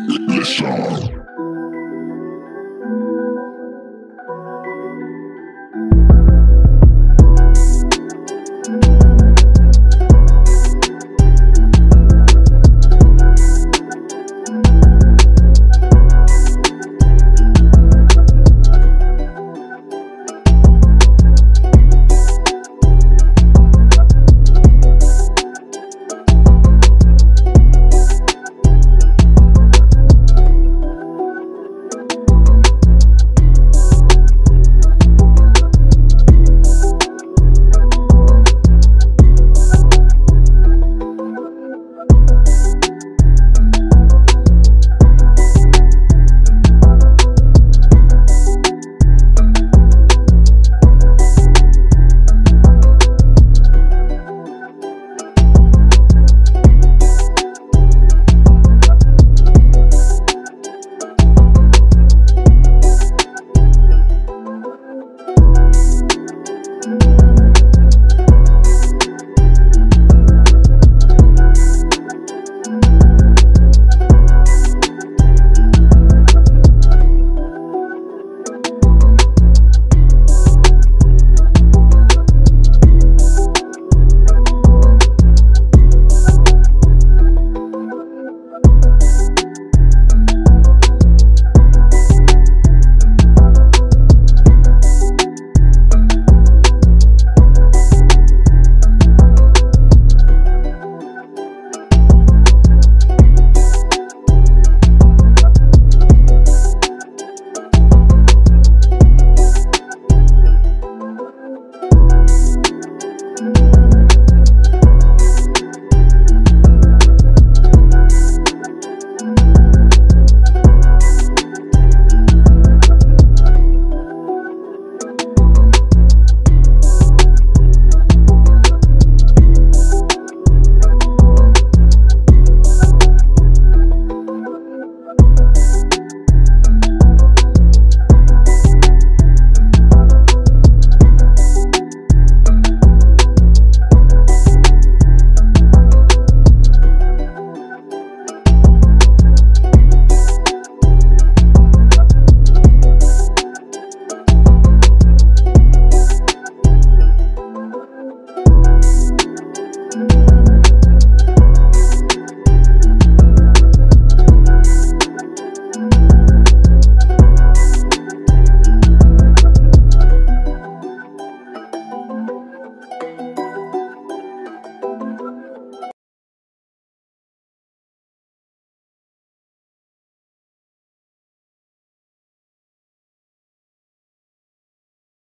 Listen.